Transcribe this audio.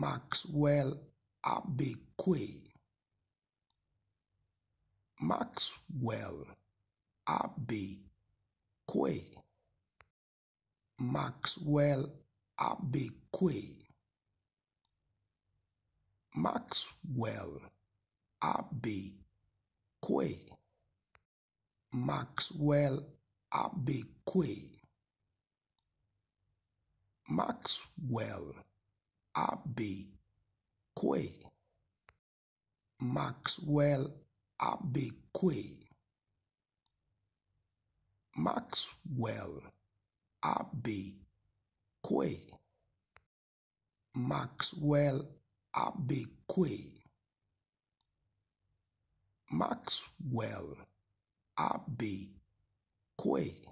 Maxwell Abbey Quaye Maxwell Abbey Quaye Maxwell Abbey Quaye Maxwell Abbey Quaye Maxwell Abbey Quaye Maxwell Abbey Quaye Maxwell Abbey Quaye Maxwell Abbey Quaye Maxwell Abbey Quaye Maxwell Abbey Quaye